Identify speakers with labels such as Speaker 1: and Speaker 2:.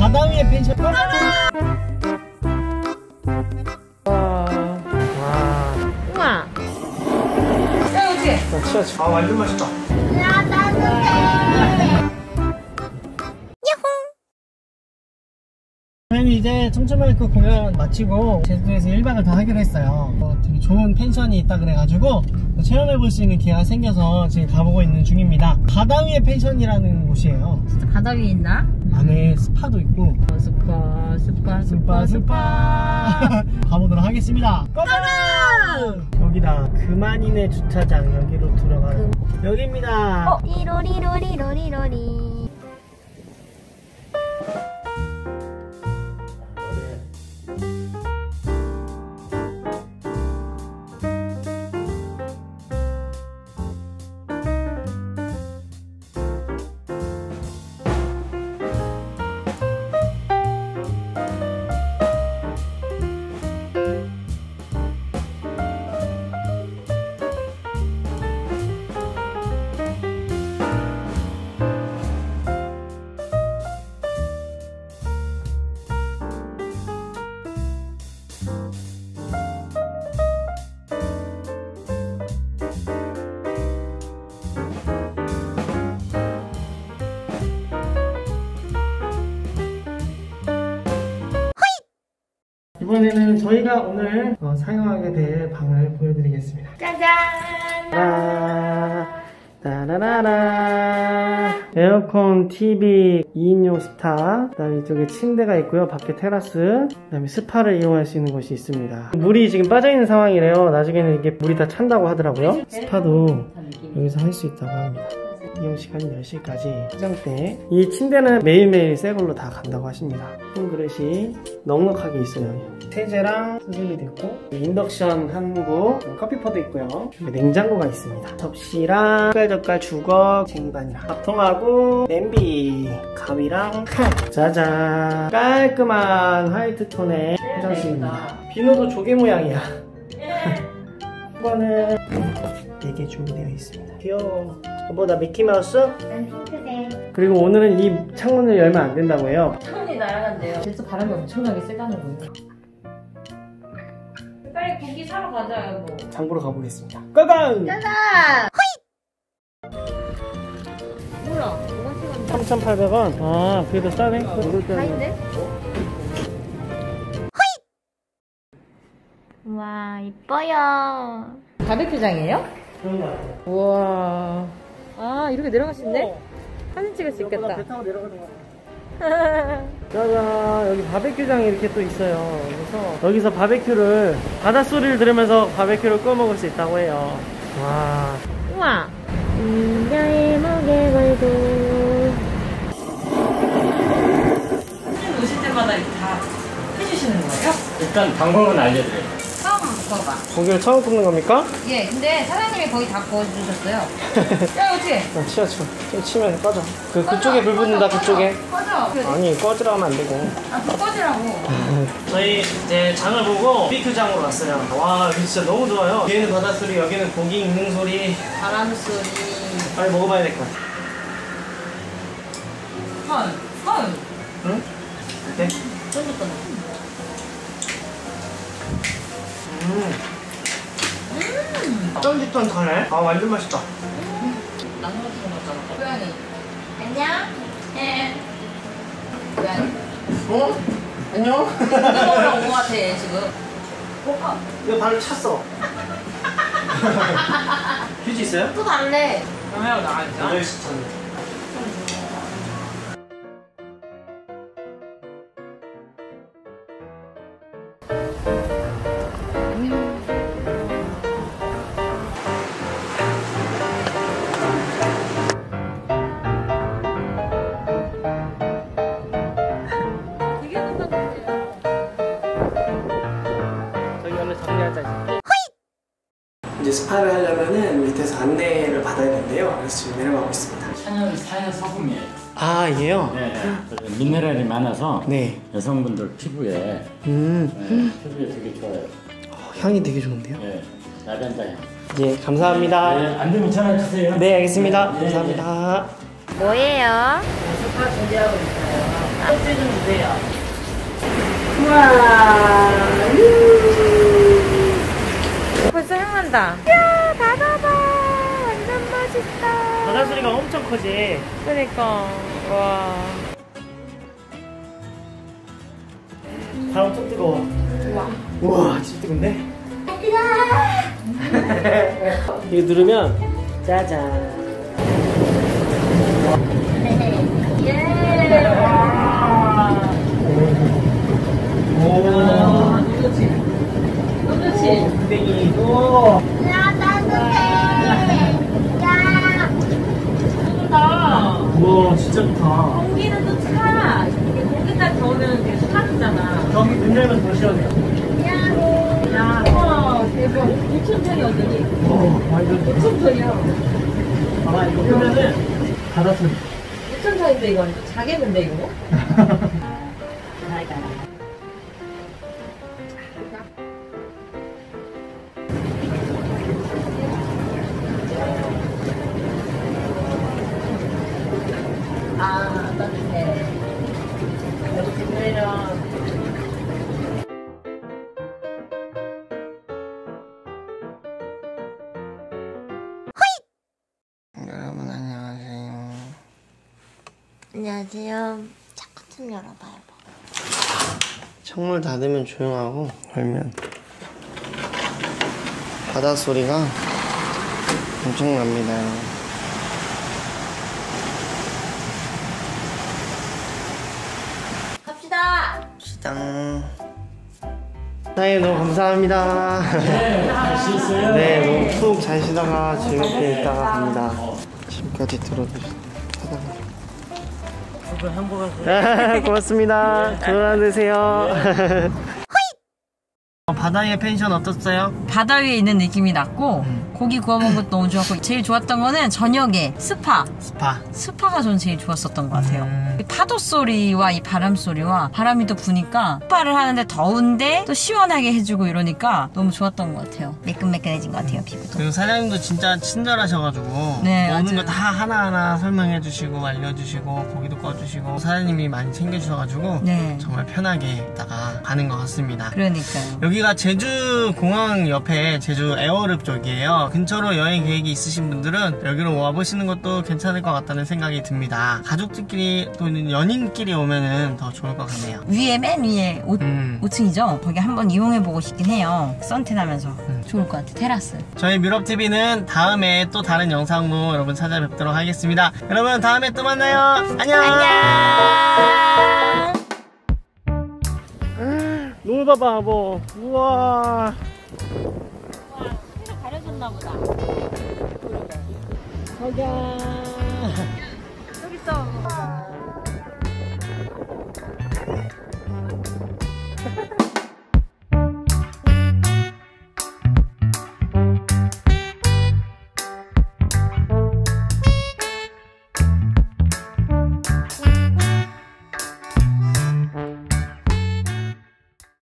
Speaker 1: 바다 위에 펜션.
Speaker 2: 우와. 야, 어떻게?
Speaker 1: 나 치아 아 완전 맛있다.
Speaker 3: 야, 따뜻해.
Speaker 1: 저희는 이제 청춘마이크 공연 마치고 제주도에서 1박을 더 하기로 했어요. 어, 되게 좋은 펜션이 있다 그래가지고 체험해볼 수 있는 기회가 생겨서 지금 가보고 있는 중입니다. 바다 위에 펜션이라는 곳이에요.
Speaker 2: 진짜 바다 위에 있나?
Speaker 1: 안에 스파도 있고
Speaker 2: 어, 스파, 스파,
Speaker 1: 스파 스파 가보도록 하겠습니다. go go! 여기다 그만이네 주차장 여기로 들어가는 여기입니다.
Speaker 3: 리로리로리로리로리.
Speaker 1: 저희가 오늘 어, 사용하게 될 방을 보여드리겠습니다.
Speaker 3: 짜잔.
Speaker 1: 따라, 따라라라. 에어컨, TV, 2인용 소파, 그 다음에 이쪽에 침대가 있고요. 밖에 테라스, 그 다음에 스파를 이용할 수 있는 곳이 있습니다. 물이 지금 빠져있는 상황이래요. 나중에는 이게 물이 다 찬다고 하더라고요. 스파도 여기서 할 수 있다고 합니다. 이용 시간이 10시까지 시장 때. 이 침대는 매일매일 새 걸로 다 간다고 하십니다. 큰 그릇이 넉넉하게 있어요. 세제랑 수세미도 있고 인덕션 한국 커피포도 있고요. 냉장고가 있습니다. 접시랑 젓갈, 주걱, 쟁반이랑 밥통하고 냄비, 가위랑 칼. 짜잔. 깔끔한 화이트 톤의 화장실입니다. 비누도 조개 모양이야. 이거는 4개 준비되어 있습니다. 귀여워. 뭐, 나 미키마우스?
Speaker 3: 난 핑크색.
Speaker 1: 그리고 오늘은 이 창문을 열면 안 된다고 해요.
Speaker 2: 창문이 날아간대요. 그래서 바람이 엄청나게 세다는 거예요. 빨리 고기 사러 가자, 여보.
Speaker 1: 장 보러 가보겠습니다. 까강!
Speaker 2: 몰라. 뭐가 시간
Speaker 1: 3,800원. 아, 그래도 싸네. 이럴 때는.
Speaker 2: 다인데?
Speaker 3: 와, 이뻐요.
Speaker 2: 바베큐장이에요?
Speaker 1: 그런 거 같아요.
Speaker 2: 우와. 아, 이렇게 내려갈 수 있네? 사진 찍을 수 있겠다.
Speaker 1: 배 타고 내려가는 거 짜잔 여기 바베큐장이 이렇게 또 있어요 그래서 여기서 바베큐를 바닷소리를 들으면서 바베큐를 꺼 먹을 수 있다고 해요 와
Speaker 2: 우와.
Speaker 3: 인자의 목에 걸고.
Speaker 2: 오실 때마다 이렇게 다 해주시는 거예요?
Speaker 4: 일단 방법은 알려드려요.
Speaker 2: 먹어봐.
Speaker 1: 고기를 처음 굽는 겁니까?
Speaker 2: 예, 근데 사장님이 거의 다 구워주셨어요. 야, 어떻게?
Speaker 1: 아, 치아 쳐. 좀 치면 꺼져 그, 그쪽에 불 붙는다 그쪽에
Speaker 2: 꺼져. 그래.
Speaker 1: 아니 꺼지라 하면 안 되고
Speaker 2: 아, 그 꺼지라고.
Speaker 1: 저희 이제 장을 보고 바베큐장으로 왔어요 와 여기 진짜 너무 좋아요 뒤에는 바닷소리 여기는 고기 익는 소리
Speaker 2: 바람 소리.
Speaker 1: 빨리 먹어봐야 될 것 같아
Speaker 2: 선.
Speaker 1: 쫀득쫀득하네 아 완전 맛있다
Speaker 2: 거 같잖아. 고양이. 안녕? 예. 고양이.
Speaker 1: 어? 안녕?
Speaker 2: 이거 먹으러 온거 같아, 지금.
Speaker 1: 이거 발을 찼어. 휴지 있어요?
Speaker 2: 또 달래. 그러면 나가자.
Speaker 1: 여기 있 이제 스파를 하려면은 밑에서 안내를 받아야 된대요. 그래서 지금 내려가고 있습니다.
Speaker 4: 천연 사해 소금이에요.
Speaker 1: 아, 이게요?
Speaker 4: 네. 미네랄이 많아서
Speaker 1: 네.
Speaker 4: 여성분들 피부에
Speaker 1: 음,
Speaker 4: 네, 피부에 되게 좋아요.
Speaker 1: 어, 향이 되게 좋은데요?
Speaker 4: 네. 라벤더 향.
Speaker 1: 예, 감사합니다.
Speaker 4: 네, 안 되면 전화 주세요.
Speaker 1: 네, 알겠습니다.
Speaker 4: 네, 네.
Speaker 1: 감사합니다.
Speaker 3: 뭐예요?
Speaker 1: 스파 준비하고 있어요.
Speaker 2: 소주는 왜요?
Speaker 3: 벌써 향난다. 야, 바다다. 완전 멋있다.
Speaker 1: 바다 소리가 엄청 커지.
Speaker 3: 그러니까. 와.
Speaker 1: 바람 çok 뜨거워. 우와, 진짜 뜨거운데? 이거 누르면 짜잔. 오,
Speaker 3: 야, 따뜻해. 야.
Speaker 1: 우와, 진짜 좋다.
Speaker 2: 공기는 또 차. 이게 공기까지 더우면 이게 차지잖아.
Speaker 1: 저기 문 열면 더 시원해요.
Speaker 2: 야, 와, 대박. 6천 평이 어디니?
Speaker 1: 오, 완전
Speaker 2: 6천 평이야.
Speaker 1: 봐봐, 이거 끄면은 바다 소리.
Speaker 2: 6천 평인데 이거 완전 자겠는데 이거?
Speaker 1: 여러분 안녕하세요.
Speaker 3: 안녕하세요. 자꾸 좀 열어봐요.
Speaker 1: 창문 닫으면 조용하고 열면 바다 소리가 엄청납니다.
Speaker 2: 갑시다.
Speaker 1: 시장. 사장님 너무 감사합니다.
Speaker 4: 할수 있어요?
Speaker 1: 네, 너무 푹 잘 쉬다가 즐겁게 있다가 갑니다. 집까지 들어주셔서 사장님. 고맙습니다. 좋은 하루 되세요. 바다의 펜션 어땠어요?
Speaker 2: 바다 위에 있는 느낌이 났고 고기 구워 먹은 것도 너무 좋았고 제일 좋았던 거는 저녁에 스파
Speaker 1: 스파.
Speaker 2: 스파가 전 제일 좋았었던 것 같아요
Speaker 1: 음.
Speaker 2: 이 파도 소리와 이 바람 소리와 바람이 또 부니까 스파를 하는데 더운데 또 시원하게 해주고 이러니까 너무 좋았던 것 같아요 매끈매끈해진 것 같아요 피부도
Speaker 1: 그리고 사장님도 진짜 친절하셔가지고
Speaker 2: 네, 맞아요.
Speaker 1: 거다 하나하나 설명해 주시고 알려주시고 고기도 꺼주시고 사장님이 많이 챙겨주셔가지고
Speaker 2: 네
Speaker 1: 정말 편하게 있다가 가는 것 같습니다.
Speaker 2: 그러니까요
Speaker 1: 여기 가 제주 공항 옆에 제주 에어릅 쪽이에요. 근처로 여행 계획이 있으신 분들은 여기로 와보시는 것도 괜찮을 것 같다는 생각이 듭니다. 가족들끼리 또는 연인끼리 오면은 더 좋을 것 같네요.
Speaker 2: 위에 맨 위에 5,
Speaker 1: 음.
Speaker 2: 5층이죠 거기 한번 이용해보고 싶긴 해요 선탠하면서
Speaker 1: 음.
Speaker 2: 좋을 것 같아 테라스
Speaker 1: 저희 뮤럽TV는 다음에 또 다른 영상으로 여러분 찾아뵙도록 하겠습니다. 여러분 다음에 또 만나요. 안녕. 노을 봐봐, 아보. 우와.
Speaker 2: 가려졌나 보다
Speaker 1: 저기야.
Speaker 2: 여기 있어